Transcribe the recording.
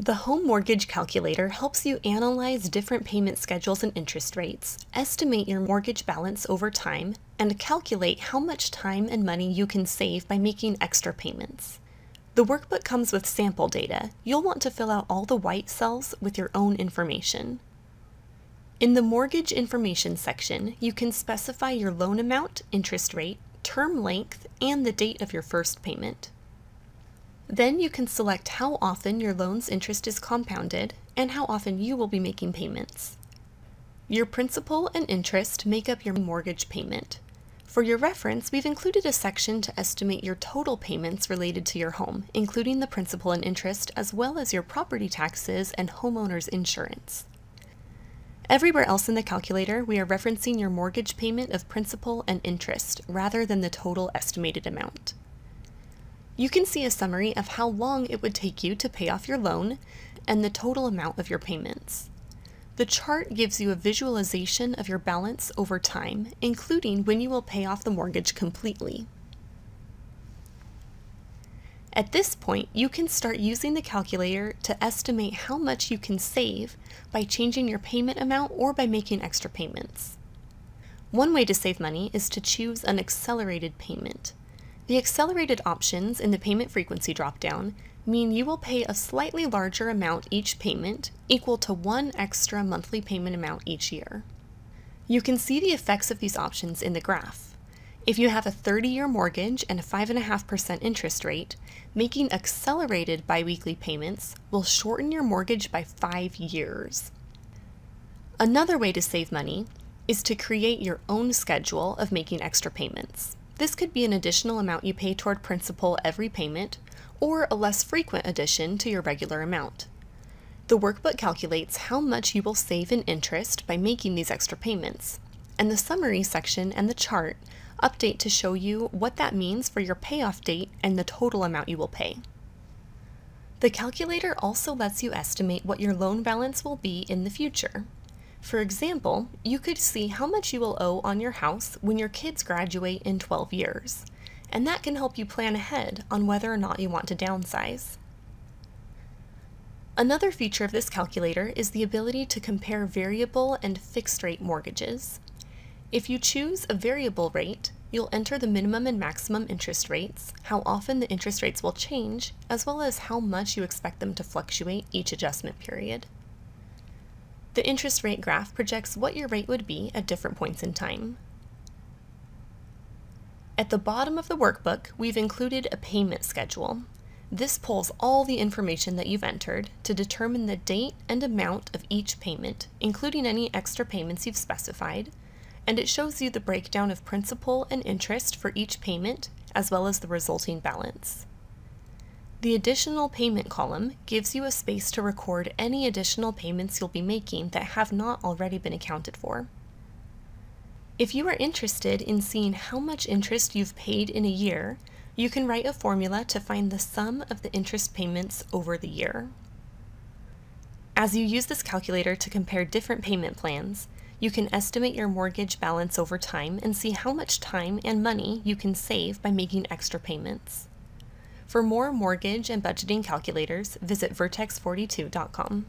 The Home Mortgage Calculator helps you analyze different payment schedules and interest rates, estimate your mortgage balance over time, and calculate how much time and money you can save by making extra payments. The workbook comes with sample data. You'll want to fill out all the white cells with your own information. In the Mortgage Information section, you can specify your loan amount, interest rate, term length, and the date of your first payment. Then you can select how often your loan's interest is compounded and how often you will be making payments. Your principal and interest make up your mortgage payment. For your reference, we've included a section to estimate your total payments related to your home, including the principal and interest, as well as your property taxes and homeowner's insurance. Everywhere else in the calculator, we are referencing your mortgage payment of principal and interest rather than the total estimated amount. You can see a summary of how long it would take you to pay off your loan and the total amount of your payments. The chart gives you a visualization of your balance over time, including when you will pay off the mortgage completely. At this point, you can start using the calculator to estimate how much you can save by changing your payment amount or by making extra payments. One way to save money is to choose an accelerated payment. The accelerated options in the payment frequency dropdown mean you will pay a slightly larger amount each payment, equal to one extra monthly payment amount each year. You can see the effects of these options in the graph. If you have a 30-year mortgage and a 5.5% interest rate, making accelerated biweekly payments will shorten your mortgage by five years. Another way to save money is to create your own schedule of making extra payments. This could be an additional amount you pay toward principal every payment, or a less frequent addition to your regular amount. The workbook calculates how much you will save in interest by making these extra payments, and the summary section and the chart update to show you what that means for your payoff date and the total amount you will pay. The calculator also lets you estimate what your loan balance will be in the future. For example, you could see how much you will owe on your house when your kids graduate in 12 years, and that can help you plan ahead on whether or not you want to downsize. Another feature of this calculator is the ability to compare variable and fixed rate mortgages. If you choose a variable rate, you'll enter the minimum and maximum interest rates, how often the interest rates will change, as well as how much you expect them to fluctuate each adjustment period. The interest rate graph projects what your rate would be at different points in time. At the bottom of the workbook, we've included a payment schedule. This pulls all the information that you've entered to determine the date and amount of each payment, including any extra payments you've specified, and it shows you the breakdown of principal and interest for each payment, as well as the resulting balance. The additional payment column gives you a space to record any additional payments you'll be making that have not already been accounted for. If you are interested in seeing how much interest you've paid in a year, you can write a formula to find the sum of the interest payments over the year. As you use this calculator to compare different payment plans, you can estimate your mortgage balance over time and see how much time and money you can save by making extra payments. For more mortgage and budgeting calculators, visit vertex42.com.